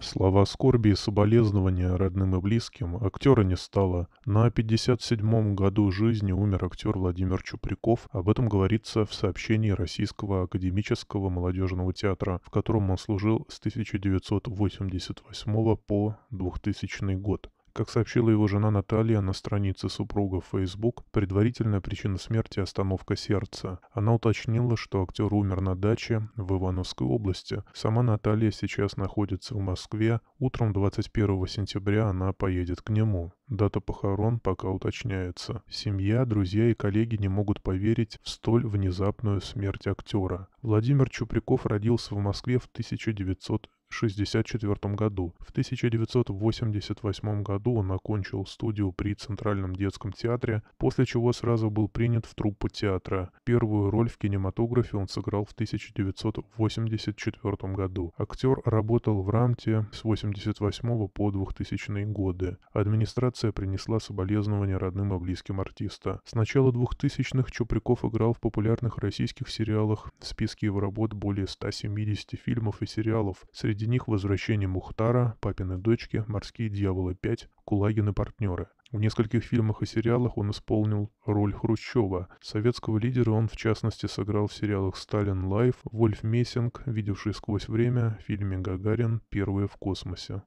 Слова скорби и соболезнования родным и близким актера не стало. На 57-м году жизни умер актер Владимир Чуприков. Об этом говорится в сообщении Российского академического молодежного театра, в котором он служил с 1988 по 2000 год. Как сообщила его жена Наталья на странице супруга в Facebook, предварительная причина смерти – остановка сердца. Она уточнила, что актер умер на даче в Ивановской области. Сама Наталья сейчас находится в Москве. Утром 21 сентября она поедет к нему. Дата похорон пока уточняется. Семья, друзья и коллеги не могут поверить в столь внезапную смерть актера. Владимир Чуприков родился в Москве в 1900 1964 году. В 1988 году он окончил студию при Центральном детском театре, после чего сразу был принят в труппу театра. Первую роль в кинематографе он сыграл в 1984 году. Актер работал в рамте с 1988 по 2000 годы. Администрация принесла соболезнования родным и близким артиста. С начала 2000-х Чуприков играл в популярных российских сериалах. В списке его работ более 170 фильмов и сериалов. Среди Среди них «Возвращение Мухтара», «Папины дочки», «Морские дьяволы 5», «Кулагин и партнеры». В нескольких фильмах и сериалах он исполнил роль Хрущева. Советского лидера он, в частности, сыграл в сериалах «Сталин Live», «Вольф Мессинг», «Видевший сквозь время», фильме «Гагарин. Первые в космосе».